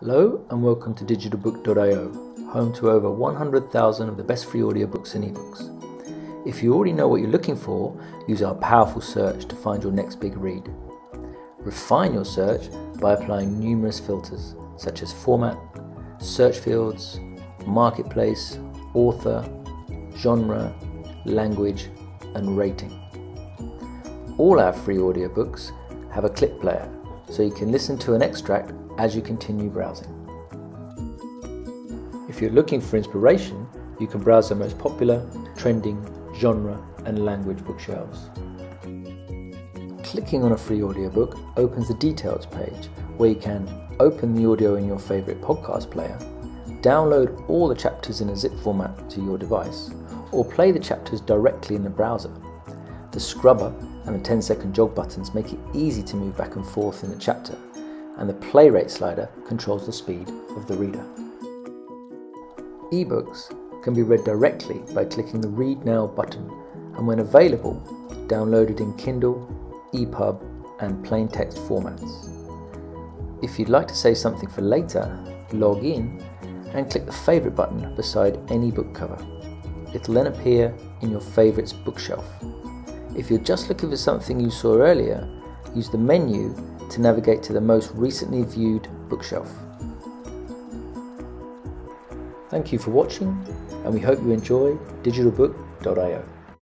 Hello and welcome to digitalbook.io, home to over 100,000 of the best free audiobooks and ebooks. If you already know what you're looking for, use our powerful search to find your next big read. Refine your search by applying numerous filters such as format, search fields, marketplace, author, genre, language, and rating. All our free audiobooks have a clip player so you can listen to an extract as you continue browsing. If you're looking for inspiration, you can browse the most popular, trending, genre, and language bookshelves. Clicking on a free audiobook opens the details page where you can open the audio in your favorite podcast player, download all the chapters in a zip format to your device, or play the chapters directly in the browser. The scrubber and the 10 second jog buttons make it easy to move back and forth in the chapter, and the play rate slider controls the speed of the reader. Ebooks can be read directly by clicking the Read Now button, and when available, downloaded in Kindle, EPUB, and plain text formats. If you'd like to save something for later, log in and click the favourite button beside any book cover. It'll then appear in your favourites bookshelf. If you're just looking for something you saw earlier, use the menu to navigate to the most recently viewed bookshelf. Thank you for watching, and we hope you enjoy digitalbook.io.